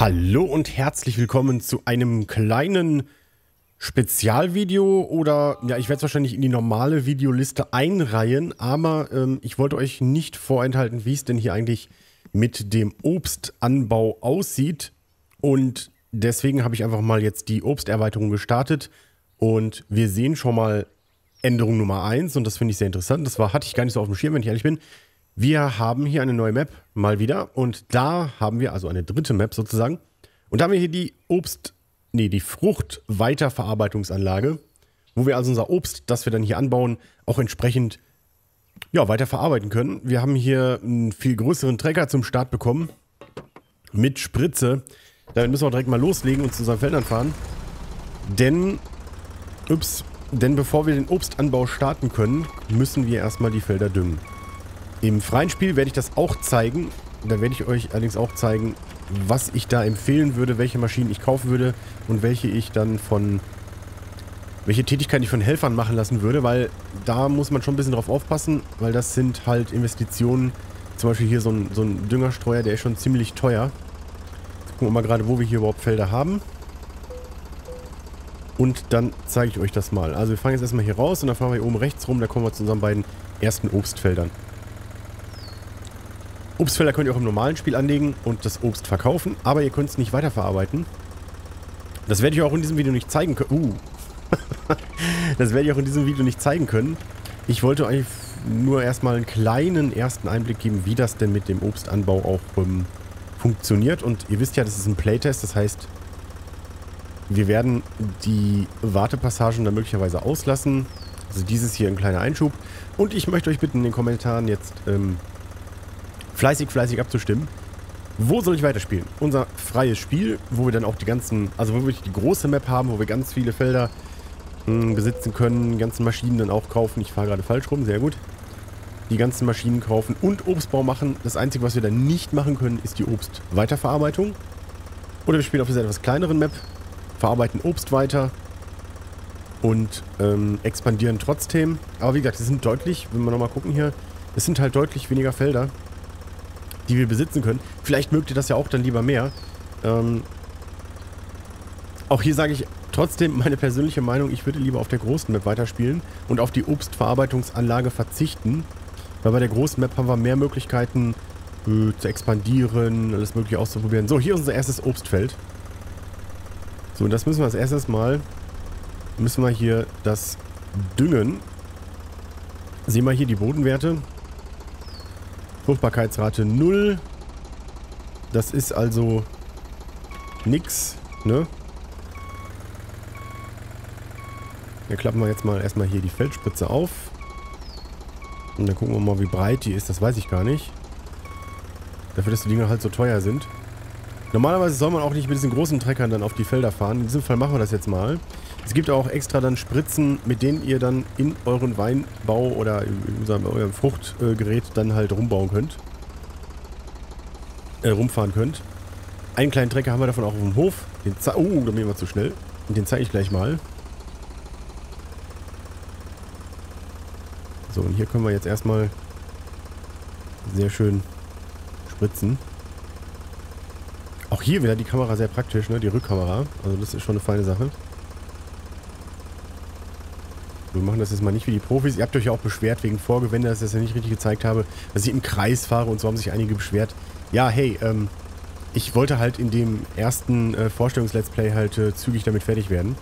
Hallo und herzlich willkommen zu einem kleinen Spezialvideo oder ja, ich werde es wahrscheinlich in die normale Videoliste einreihen, aber ähm, ich wollte euch nicht vorenthalten, wie es denn hier eigentlich mit dem Obstanbau aussieht und deswegen habe ich einfach mal jetzt die Obsterweiterung gestartet und wir sehen schon mal Änderung Nummer 1 und das finde ich sehr interessant. Das war, hatte ich gar nicht so auf dem Schirm, wenn ich ehrlich bin. Wir haben hier eine neue Map, mal wieder. Und da haben wir also eine dritte Map sozusagen. Und da haben wir hier die Obst, nee, die Fruchtweiterverarbeitungsanlage, wo wir also unser Obst, das wir dann hier anbauen, auch entsprechend ja, weiter verarbeiten können. Wir haben hier einen viel größeren Trecker zum Start bekommen. Mit Spritze. Damit müssen wir direkt mal loslegen und zu unseren Feldern fahren. Denn, ups, denn bevor wir den Obstanbau starten können, müssen wir erstmal die Felder düngen. Im freien Spiel werde ich das auch zeigen. Da werde ich euch allerdings auch zeigen, was ich da empfehlen würde, welche Maschinen ich kaufen würde und welche ich dann von welche Tätigkeiten ich von Helfern machen lassen würde, weil da muss man schon ein bisschen drauf aufpassen, weil das sind halt Investitionen. Zum Beispiel hier so ein, so ein Düngerstreuer, der ist schon ziemlich teuer. Jetzt gucken wir mal gerade, wo wir hier überhaupt Felder haben. Und dann zeige ich euch das mal. Also wir fahren jetzt erstmal hier raus und dann fahren wir hier oben rechts rum, da kommen wir zu unseren beiden ersten Obstfeldern. Obstfelder könnt ihr auch im normalen Spiel anlegen und das Obst verkaufen, aber ihr könnt es nicht weiterverarbeiten. Das werde ich auch in diesem Video nicht zeigen können. Uh. das werde ich auch in diesem Video nicht zeigen können. Ich wollte euch nur erstmal einen kleinen ersten Einblick geben, wie das denn mit dem Obstanbau auch ähm, funktioniert. Und ihr wisst ja, das ist ein Playtest, das heißt, wir werden die Wartepassagen dann möglicherweise auslassen. Also dieses hier ein kleiner Einschub. Und ich möchte euch bitten, in den Kommentaren jetzt ähm, fleißig, fleißig abzustimmen. Wo soll ich weiterspielen? Unser freies Spiel, wo wir dann auch die ganzen, also wo wir die große Map haben, wo wir ganz viele Felder mh, hm, besitzen können, ganzen Maschinen dann auch kaufen. Ich fahre gerade falsch rum, sehr gut. Die ganzen Maschinen kaufen und Obstbau machen. Das Einzige, was wir dann nicht machen können, ist die Obstweiterverarbeitung. Oder wir spielen auf dieser etwas kleineren Map, verarbeiten Obst weiter und ähm, expandieren trotzdem. Aber wie gesagt, es sind deutlich, wenn wir nochmal gucken hier, es sind halt deutlich weniger Felder die wir besitzen können. Vielleicht mögt ihr das ja auch dann lieber mehr. Ähm, auch hier sage ich trotzdem meine persönliche Meinung, ich würde lieber auf der großen Map weiterspielen und auf die Obstverarbeitungsanlage verzichten. Weil bei der großen Map haben wir mehr Möglichkeiten äh, zu expandieren, alles mögliche auszuprobieren. So, hier ist unser erstes Obstfeld. So, und das müssen wir als erstes mal, müssen wir hier das düngen. Sehen wir hier die Bodenwerte. Fruchtbarkeitsrate 0. Das ist also nix, ne? Hier klappen wir jetzt mal erstmal hier die Feldspitze auf. Und dann gucken wir mal, wie breit die ist. Das weiß ich gar nicht. Dafür, dass die Dinger halt so teuer sind. Normalerweise soll man auch nicht mit diesen großen Treckern dann auf die Felder fahren. In diesem Fall machen wir das jetzt mal. Es gibt auch extra dann Spritzen, mit denen ihr dann in euren Weinbau oder in eurem Fruchtgerät dann halt rumbauen könnt. Äh, rumfahren könnt. Einen kleinen Trecker haben wir davon auch auf dem Hof. Den oh, da bin ich mal zu schnell. Und den zeige ich gleich mal. So, und hier können wir jetzt erstmal sehr schön spritzen. Auch hier wieder die Kamera sehr praktisch, ne? Die Rückkamera. Also das ist schon eine feine Sache. Wir machen das jetzt mal nicht wie die Profis. Ihr habt euch ja auch beschwert wegen Vorgewände, dass ich das ja nicht richtig gezeigt habe, dass ich im Kreis fahre und so haben sich einige beschwert. Ja, hey, ähm, ich wollte halt in dem ersten äh, Vorstellungs-Let's Play halt äh, zügig damit fertig werden.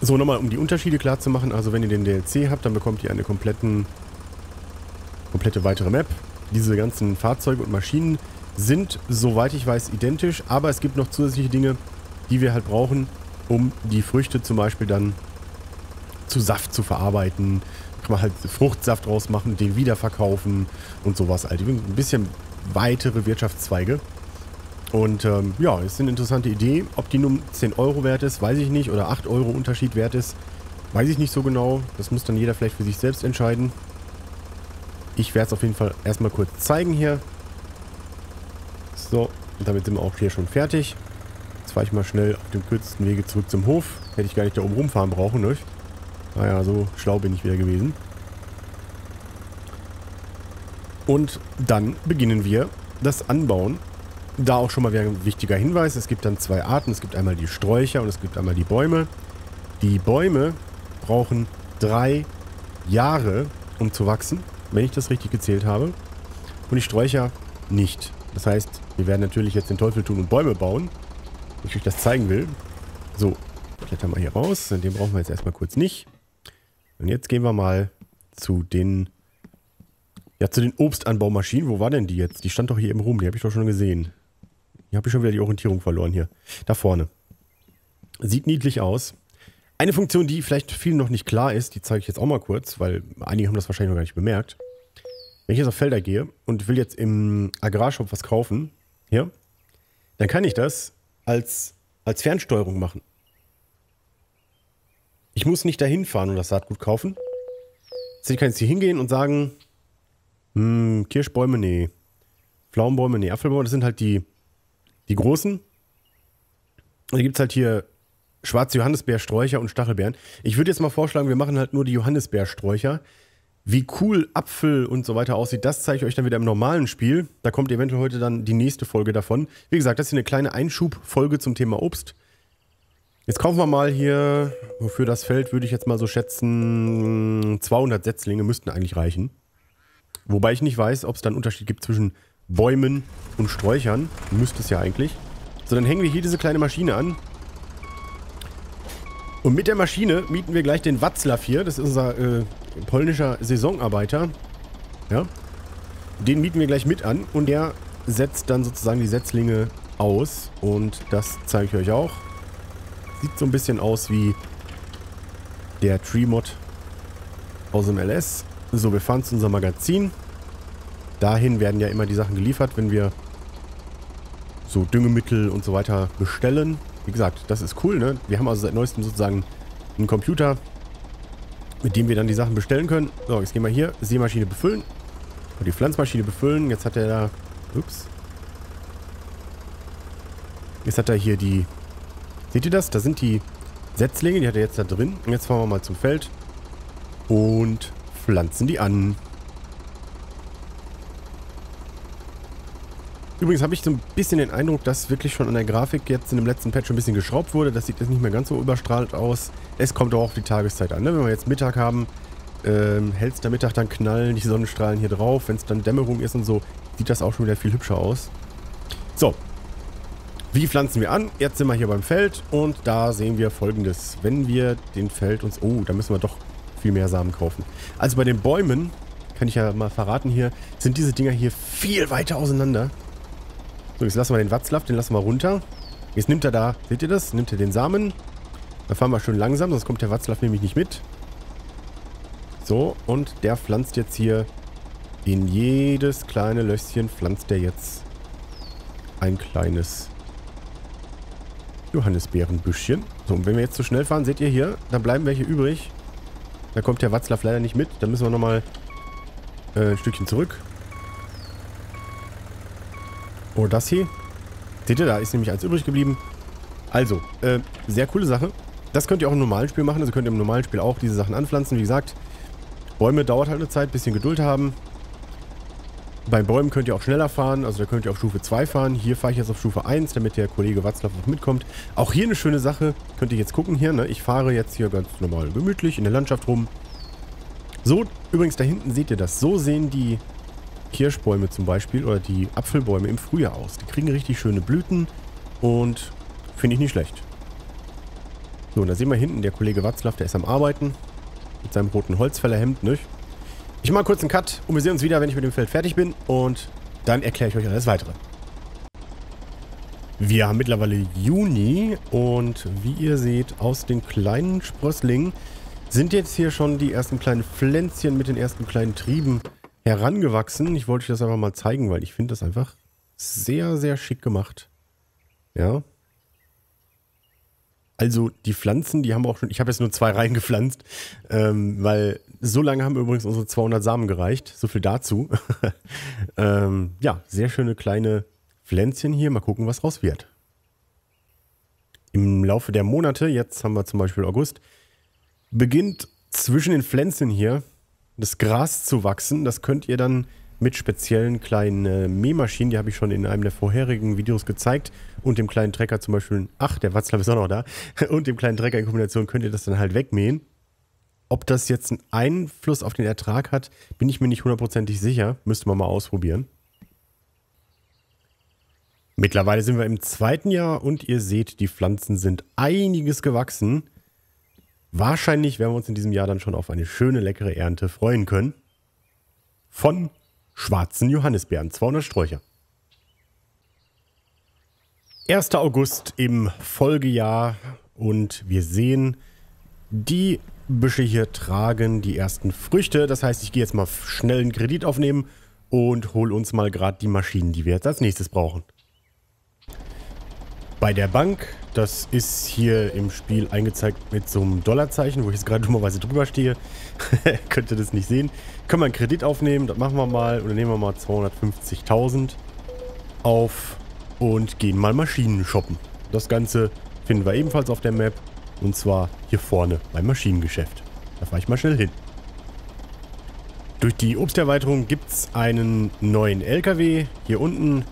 So, nochmal, um die Unterschiede klar zu machen. Also, wenn ihr den DLC habt, dann bekommt ihr eine kompletten, komplette weitere Map. Diese ganzen Fahrzeuge und Maschinen sind, soweit ich weiß, identisch. Aber es gibt noch zusätzliche Dinge, die wir halt brauchen, um die Früchte zum Beispiel dann zu Saft zu verarbeiten. Kann man halt Fruchtsaft draus machen, den wiederverkaufen und sowas. Also ein bisschen weitere Wirtschaftszweige. Und ähm, ja, ist eine interessante Idee. Ob die nur 10 Euro wert ist, weiß ich nicht. Oder 8 Euro Unterschied wert ist, weiß ich nicht so genau. Das muss dann jeder vielleicht für sich selbst entscheiden. Ich werde es auf jeden Fall erstmal kurz zeigen hier. So, und damit sind wir auch hier schon fertig. Jetzt fahre ich mal schnell auf dem kürzesten Wege zurück zum Hof. Hätte ich gar nicht da oben rumfahren brauchen, ne? Naja, so schlau bin ich wieder gewesen. Und dann beginnen wir das Anbauen Da auch schon mal ein wichtiger Hinweis, es gibt dann zwei Arten. Es gibt einmal die Sträucher und es gibt einmal die Bäume. Die Bäume brauchen drei Jahre, um zu wachsen, wenn ich das richtig gezählt habe. Und die Sträucher nicht. Das heißt, wir werden natürlich jetzt den Teufel tun und Bäume bauen. Wenn ich euch das zeigen will. So, klettern wir hier raus. Den brauchen wir jetzt erstmal kurz nicht. Und jetzt gehen wir mal zu den ja, zu den Obstanbaumaschinen. Wo war denn die jetzt? Die stand doch hier eben rum. Die habe ich doch schon gesehen. Hier habe ich schon wieder die Orientierung verloren hier. Da vorne. Sieht niedlich aus. Eine Funktion, die vielleicht vielen noch nicht klar ist, die zeige ich jetzt auch mal kurz, weil einige haben das wahrscheinlich noch gar nicht bemerkt. Wenn ich jetzt auf Felder gehe und will jetzt im Agrarshop was kaufen, hier, dann kann ich das als, als Fernsteuerung machen. Ich muss nicht dahin fahren und das Saatgut kaufen. Also ich kann jetzt hier hingehen und sagen, hm, Kirschbäume, nee. Pflaumenbäume, nee. Apfelbäume, das sind halt die, die großen. Und da gibt es halt hier schwarze Johannisbeersträucher und Stachelbeeren. Ich würde jetzt mal vorschlagen, wir machen halt nur die Johannisbeersträucher. Wie cool Apfel und so weiter aussieht, das zeige ich euch dann wieder im normalen Spiel. Da kommt eventuell heute dann die nächste Folge davon. Wie gesagt, das ist hier eine kleine Einschubfolge zum Thema Obst. Jetzt kaufen wir mal hier, für das Feld würde ich jetzt mal so schätzen, 200 Setzlinge müssten eigentlich reichen. Wobei ich nicht weiß, ob es da einen Unterschied gibt zwischen Bäumen und Sträuchern. Müsste es ja eigentlich. So, dann hängen wir hier diese kleine Maschine an. Und mit der Maschine mieten wir gleich den Watzlaw hier. Das ist unser äh, polnischer Saisonarbeiter. Ja. Den mieten wir gleich mit an. Und der setzt dann sozusagen die Setzlinge aus. Und das zeige ich euch auch. Sieht so ein bisschen aus wie der Tree-Mod aus dem LS. So, wir fahren zu unserem Magazin. Dahin werden ja immer die Sachen geliefert, wenn wir so Düngemittel und so weiter bestellen. Wie gesagt, das ist cool, ne? Wir haben also seit neuestem sozusagen einen Computer, mit dem wir dann die Sachen bestellen können. So, jetzt gehen wir hier, Seemaschine befüllen. Und die Pflanzmaschine befüllen. Jetzt hat er da... Ups. Jetzt hat er hier die... Seht ihr das? Da sind die Setzlinge, die hat er jetzt da drin. Und jetzt fahren wir mal zum Feld und pflanzen die an. Übrigens habe ich so ein bisschen den Eindruck, dass wirklich schon an der Grafik jetzt in dem letzten Patch ein bisschen geschraubt wurde. Das sieht jetzt nicht mehr ganz so überstrahlt aus. Es kommt auch auf die Tageszeit an. Ne? Wenn wir jetzt Mittag haben, ähm, der Mittag dann knallen die Sonnenstrahlen hier drauf. Wenn es dann Dämmerung ist und so, sieht das auch schon wieder viel hübscher aus. So. Wie pflanzen wir an? Jetzt sind wir hier beim Feld und da sehen wir folgendes. Wenn wir den Feld uns... Oh, da müssen wir doch viel mehr Samen kaufen. Also bei den Bäumen, kann ich ja mal verraten hier, sind diese Dinger hier viel weiter auseinander. So, jetzt lassen wir den Watzlaw, den lassen wir runter. Jetzt nimmt er da, seht ihr das? Nimmt er den Samen. Dann fahren wir schön langsam, sonst kommt der Watzlaw nämlich nicht mit. So, und der pflanzt jetzt hier in jedes kleine Löschen, pflanzt der jetzt ein kleines Johannisbeerenbüschchen. So, und wenn wir jetzt zu schnell fahren, seht ihr hier, dann bleiben welche übrig. Da kommt der Watzlaw leider nicht mit. Da müssen wir nochmal äh, ein Stückchen zurück. Oder das hier. Seht ihr, da ist nämlich eins übrig geblieben. Also, äh, sehr coole Sache. Das könnt ihr auch im normalen Spiel machen. Also könnt ihr im normalen Spiel auch diese Sachen anpflanzen. Wie gesagt, Bäume dauert halt eine Zeit, bisschen Geduld haben. Bei Bäumen könnt ihr auch schneller fahren, also da könnt ihr auf Stufe 2 fahren. Hier fahre ich jetzt auf Stufe 1, damit der Kollege Watzlaw auch mitkommt. Auch hier eine schöne Sache, könnt ihr jetzt gucken hier, ne? Ich fahre jetzt hier ganz normal gemütlich in der Landschaft rum. So, übrigens da hinten seht ihr das. So sehen die Kirschbäume zum Beispiel oder die Apfelbäume im Frühjahr aus. Die kriegen richtig schöne Blüten und finde ich nicht schlecht. So, und da sehen wir hinten der Kollege Watzlaw, der ist am Arbeiten mit seinem roten Holzfällerhemd, nicht? Ich mache kurz einen Cut und wir sehen uns wieder, wenn ich mit dem Feld fertig bin und dann erkläre ich euch alles weitere. Wir haben mittlerweile Juni und wie ihr seht, aus den kleinen Sprösslingen sind jetzt hier schon die ersten kleinen Pflänzchen mit den ersten kleinen Trieben herangewachsen. Ich wollte euch das einfach mal zeigen, weil ich finde das einfach sehr, sehr schick gemacht. Ja. Also die Pflanzen, die haben auch schon, ich habe jetzt nur zwei Reihen gepflanzt, ähm, weil so lange haben übrigens unsere 200 Samen gereicht. So viel dazu. ähm, ja, sehr schöne kleine Pflänzchen hier. Mal gucken, was raus wird. Im Laufe der Monate, jetzt haben wir zum Beispiel August, beginnt zwischen den Pflänzchen hier das Gras zu wachsen. Das könnt ihr dann mit speziellen kleinen äh, Mähmaschinen. Die habe ich schon in einem der vorherigen Videos gezeigt. Und dem kleinen Trecker zum Beispiel, ach, der Watzlaw ist auch noch da. Und dem kleinen Trecker in Kombination könnt ihr das dann halt wegmähen. Ob das jetzt einen Einfluss auf den Ertrag hat, bin ich mir nicht hundertprozentig sicher. Müsste man mal ausprobieren. Mittlerweile sind wir im zweiten Jahr und ihr seht, die Pflanzen sind einiges gewachsen. Wahrscheinlich werden wir uns in diesem Jahr dann schon auf eine schöne, leckere Ernte freuen können. Von schwarzen Johannisbeeren, 200 Sträucher. 1. August im Folgejahr und wir sehen, die Büsche hier tragen die ersten Früchte. Das heißt, ich gehe jetzt mal schnell einen Kredit aufnehmen und hole uns mal gerade die Maschinen, die wir jetzt als nächstes brauchen. Bei der Bank, das ist hier im Spiel eingezeigt mit so einem Dollarzeichen, wo ich jetzt gerade dummerweise drüber stehe. Könnt ihr das nicht sehen. Können wir einen Kredit aufnehmen, das machen wir mal. Oder nehmen wir mal 250.000 auf und gehen mal Maschinen shoppen. Das Ganze finden wir ebenfalls auf der Map. Und zwar hier vorne beim Maschinengeschäft. Da fahre ich mal schnell hin. Durch die Obsterweiterung gibt es einen neuen LKW. Hier unten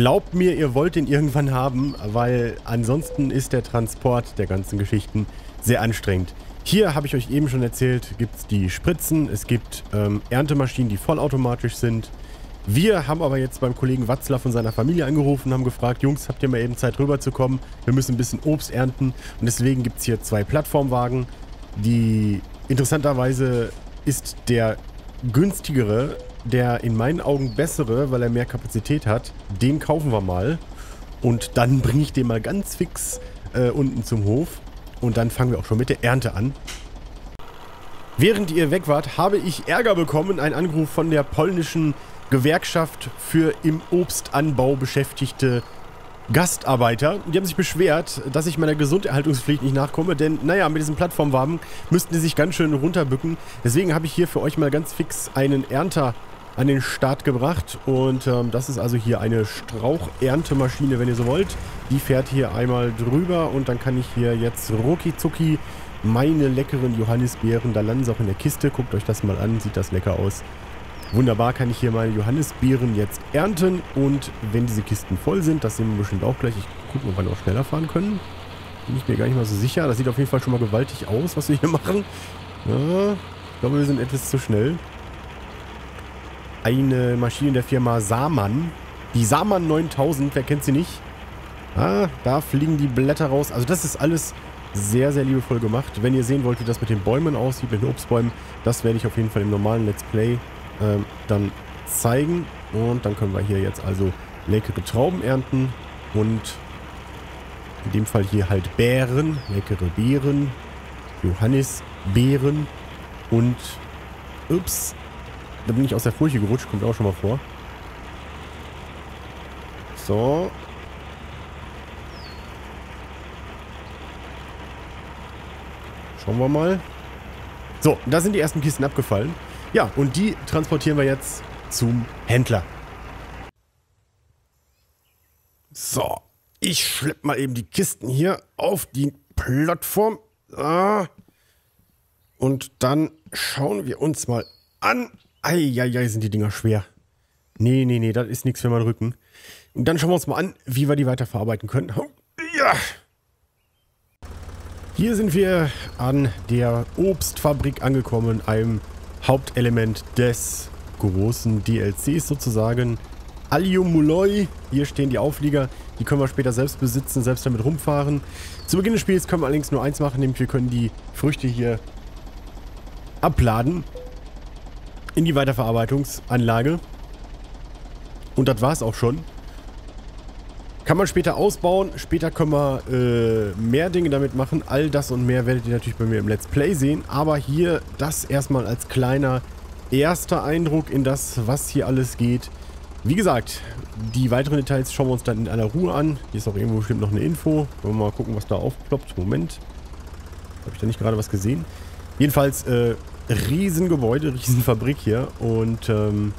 Glaubt mir, ihr wollt ihn irgendwann haben, weil ansonsten ist der Transport der ganzen Geschichten sehr anstrengend. Hier habe ich euch eben schon erzählt, gibt es die Spritzen, es gibt ähm, Erntemaschinen, die vollautomatisch sind. Wir haben aber jetzt beim Kollegen Watzler von seiner Familie angerufen und haben gefragt, Jungs, habt ihr mal eben Zeit rüberzukommen? Wir müssen ein bisschen Obst ernten und deswegen gibt es hier zwei Plattformwagen. Die interessanterweise ist der günstigere der in meinen Augen bessere, weil er mehr Kapazität hat, den kaufen wir mal. Und dann bringe ich den mal ganz fix äh, unten zum Hof. Und dann fangen wir auch schon mit der Ernte an. Während ihr weg wart, habe ich Ärger bekommen. Ein Anruf von der polnischen Gewerkschaft für im Obstanbau beschäftigte Gastarbeiter. Die haben sich beschwert, dass ich meiner Gesunderhaltungspflicht nicht nachkomme, denn naja, mit diesem Plattformwagen müssten die sich ganz schön runterbücken. Deswegen habe ich hier für euch mal ganz fix einen Ernter an den Start gebracht. Und ähm, das ist also hier eine Straucherntemaschine, wenn ihr so wollt. Die fährt hier einmal drüber und dann kann ich hier jetzt rucki meine leckeren Johannisbeeren, da landen sie auch in der Kiste. Guckt euch das mal an, sieht das lecker aus. Wunderbar kann ich hier meine Johannisbeeren jetzt ernten und wenn diese Kisten voll sind, das sehen wir bestimmt auch gleich. Ich gucke, ob wir noch schneller fahren können. Bin ich mir gar nicht mal so sicher. Das sieht auf jeden Fall schon mal gewaltig aus, was wir hier machen. Ja, ich glaube, wir sind etwas zu schnell eine Maschine der Firma Samann. Die Samann 9000, wer kennt sie nicht? Ah, da fliegen die Blätter raus. Also das ist alles sehr, sehr liebevoll gemacht. Wenn ihr sehen wollt, wie das mit den Bäumen aussieht, mit den Obstbäumen, das werde ich auf jeden Fall im normalen Let's Play ähm, dann zeigen. Und dann können wir hier jetzt also leckere Trauben ernten und in dem Fall hier halt Beeren, leckere Beeren, Johannisbeeren und ups, da bin ich aus der Furche gerutscht, kommt auch schon mal vor. So. Schauen wir mal. So, da sind die ersten Kisten abgefallen. Ja, und die transportieren wir jetzt zum Händler. So, ich schlepp mal eben die Kisten hier auf die Plattform. Ah. Und dann schauen wir uns mal an, Eieiei, sind die Dinger schwer. Nee, nee, nee, das ist nichts für meinen Rücken. Und dann schauen wir uns mal an, wie wir die weiterverarbeiten können. Ja. Hier sind wir an der Obstfabrik angekommen, einem Hauptelement des großen DLCs sozusagen. Aliumuloi, hier stehen die Auflieger, die können wir später selbst besitzen, selbst damit rumfahren. Zu Beginn des Spiels können wir allerdings nur eins machen, nämlich wir können die Früchte hier abladen in die Weiterverarbeitungsanlage. Und das war es auch schon. Kann man später ausbauen. Später können wir äh, mehr Dinge damit machen. All das und mehr werdet ihr natürlich bei mir im Let's Play sehen. Aber hier das erstmal als kleiner erster Eindruck in das, was hier alles geht. Wie gesagt, die weiteren Details schauen wir uns dann in aller Ruhe an. Hier ist auch irgendwo bestimmt noch eine Info. Wollen wir mal gucken, was da aufploppt. Moment. Habe ich da nicht gerade was gesehen? Jedenfalls, äh, Riesengebäude, Riesenfabrik hier. Und ähm,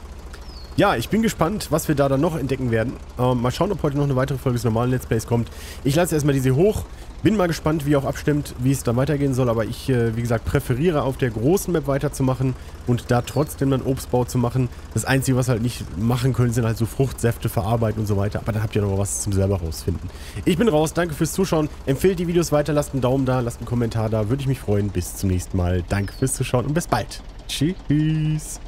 Ja, ich bin gespannt, was wir da dann noch entdecken werden. Ähm, mal schauen, ob heute noch eine weitere Folge des normalen Let's Plays kommt. Ich lasse erstmal diese hoch. Bin mal gespannt, wie auch abstimmt, wie es dann weitergehen soll. Aber ich, äh, wie gesagt, präferiere auf der großen Map weiterzumachen und da trotzdem dann Obstbau zu machen. Das Einzige, was halt nicht machen können, sind halt so Fruchtsäfte verarbeiten und so weiter. Aber dann habt ihr noch was zum selber rausfinden. Ich bin raus. Danke fürs Zuschauen. Empfehlt die Videos weiter. Lasst einen Daumen da. Lasst einen Kommentar da. Würde ich mich freuen. Bis zum nächsten Mal. Danke fürs Zuschauen und bis bald. Tschüss.